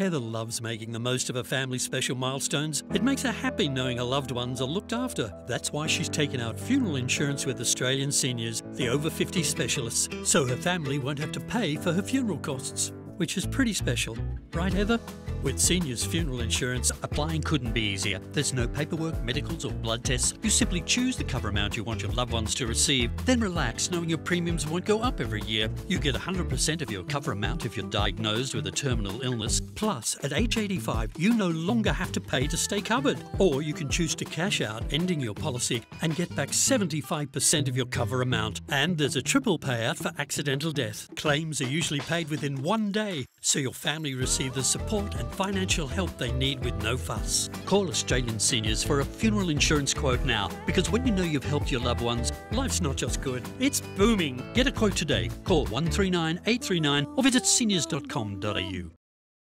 Heather loves making the most of her family's special milestones. It makes her happy knowing her loved ones are looked after. That's why she's taken out funeral insurance with Australian Seniors, the over 50 specialists, so her family won't have to pay for her funeral costs. Which is pretty special. Right, Heather? With Seniors Funeral Insurance, applying couldn't be easier. There's no paperwork, medicals, or blood tests. You simply choose the cover amount you want your loved ones to receive, then relax knowing your premiums won't go up every year. You get 100% of your cover amount if you're diagnosed with a terminal illness. Plus, at age 85, you no longer have to pay to stay covered. Or you can choose to cash out, ending your policy, and get back 75% of your cover amount. And there's a triple payout for accidental death. Claims are usually paid within one day, so your family receive the support and financial help they need with no fuss. Call Australian Seniors for a funeral insurance quote now, because when you know you've helped your loved ones, life's not just good, it's booming. Get a quote today. Call 139 839 or visit seniors.com.au.